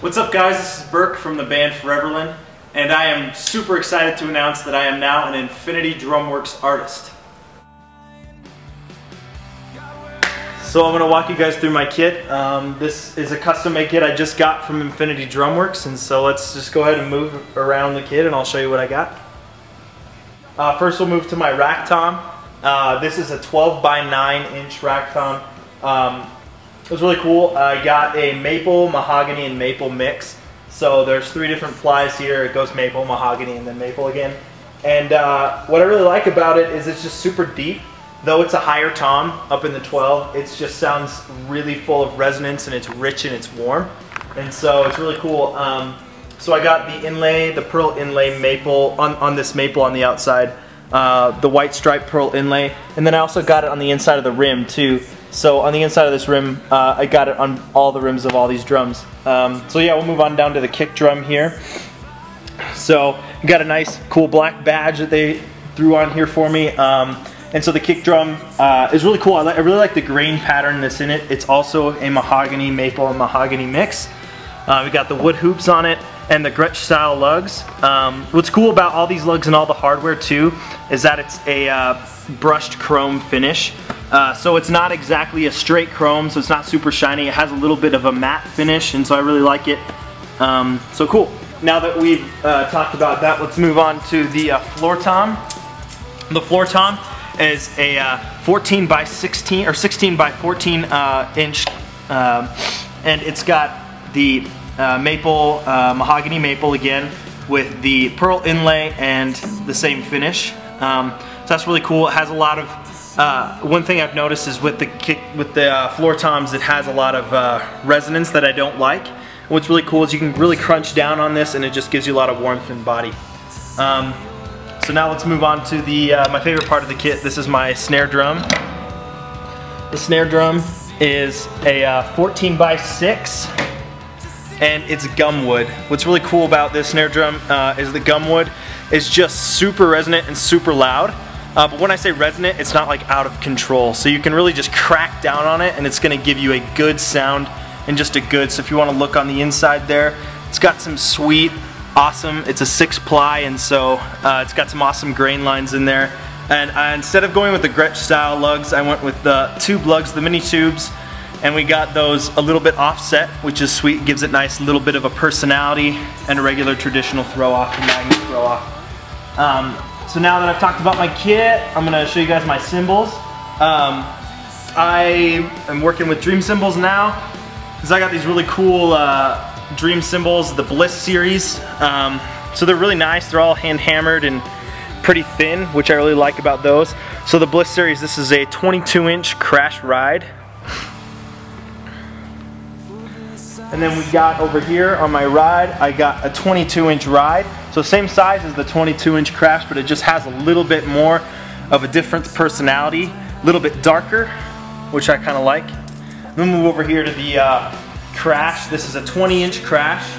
What's up guys, this is Burke from the band Foreverlin, and I am super excited to announce that I am now an Infinity Drumworks artist. So I'm going to walk you guys through my kit. Um, this is a custom made kit I just got from Infinity Drumworks, and so let's just go ahead and move around the kit and I'll show you what I got. Uh, first we'll move to my rack tom. Uh, this is a 12 by 9 inch rack tom. Um, it was really cool. I got a maple, mahogany, and maple mix. So there's three different plies here. It goes maple, mahogany, and then maple again. And uh, what I really like about it is it's just super deep. Though it's a higher tom up in the 12, it just sounds really full of resonance and it's rich and it's warm. And so it's really cool. Um, so I got the inlay, the pearl inlay maple on, on this maple on the outside, uh, the white stripe pearl inlay, and then I also got it on the inside of the rim too. So on the inside of this rim, uh, I got it on all the rims of all these drums. Um, so yeah, we'll move on down to the kick drum here. So got a nice cool black badge that they threw on here for me. Um, and so the kick drum uh, is really cool. I, I, really like the grain pattern that's in it. It's also a mahogany, maple, and mahogany mix. Uh, we got the wood hoops on it and the Gretsch style lugs. Um, what's cool about all these lugs and all the hardware too is that it's a uh, brushed chrome finish. Uh, so it's not exactly a straight chrome, so it's not super shiny. It has a little bit of a matte finish, and so I really like it. Um, so cool. Now that we've uh, talked about that, let's move on to the uh, floor tom. The floor tom is a uh, 14 by 16 or 16 by 14 uh, inch, um, and it's got the uh, maple, mahogany maple again, with the pearl inlay and the same finish. Um, so that's really cool. It has a lot of uh, one thing I've noticed is with the kick, with the uh, floor toms, it has a lot of uh, resonance that I don't like. What's really cool is you can really crunch down on this and it just gives you a lot of warmth and body. Um, so now let's move on to the uh, my favorite part of the kit. This is my snare drum. The snare drum is a uh, 14 by 6 and it's gumwood. What's really cool about this snare drum uh, is the gumwood is just super resonant and super loud. Uh, but when I say resonant, it's not like out of control. So you can really just crack down on it and it's gonna give you a good sound and just a good, so if you wanna look on the inside there, it's got some sweet, awesome, it's a six ply and so uh, it's got some awesome grain lines in there. And uh, instead of going with the Gretsch style lugs, I went with the tube lugs, the mini tubes, and we got those a little bit offset, which is sweet, gives it nice little bit of a personality and a regular traditional throw off, magnet throw off. Um, so now that I've talked about my kit, I'm gonna show you guys my cymbals. Um, I am working with Dream Cymbals now because I got these really cool uh, Dream cymbals, the Bliss series. Um, so they're really nice. They're all hand hammered and pretty thin, which I really like about those. So the Bliss series, this is a 22 inch crash ride. And then we got over here on my ride, I got a 22 inch ride. So same size as the 22 inch crash, but it just has a little bit more of a different personality, a little bit darker, which I kind of like. Then move over here to the uh, crash. This is a 20 inch crash.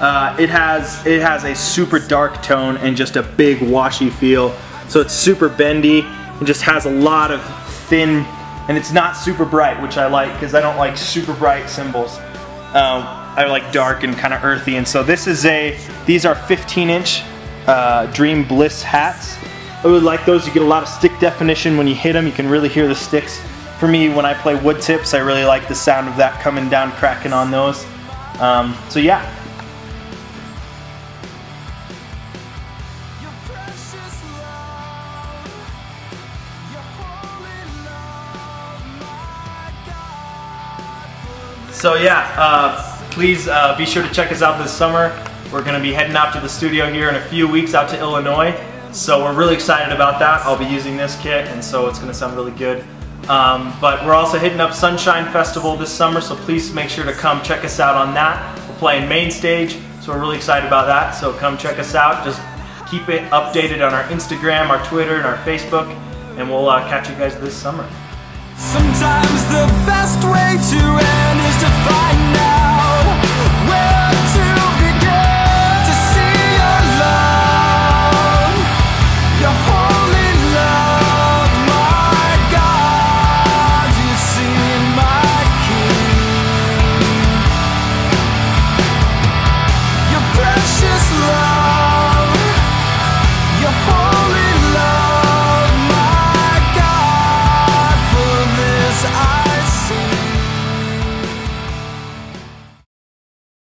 Uh, it has it has a super dark tone and just a big washy feel. So it's super bendy and just has a lot of thin, and it's not super bright, which I like because I don't like super bright cymbals. Um, I like dark and kind of earthy. And so this is a, these are 15 inch uh, Dream Bliss hats. I really like those. You get a lot of stick definition when you hit them. You can really hear the sticks. For me, when I play wood tips, I really like the sound of that coming down, cracking on those. Um, so yeah, So yeah, uh, please uh, be sure to check us out this summer. We're going to be heading out to the studio here in a few weeks out to Illinois. So we're really excited about that. I'll be using this kit and so it's going to sound really good. Um, but we're also hitting up Sonshine Festival this summer, so please make sure to come check us out on that. We're playing main stage, so we're really excited about that. So come check us out. Just keep it updated on our Instagram, our Twitter, and our Facebook, and we'll uh, catch you guys this summer. Sometimes the best way to end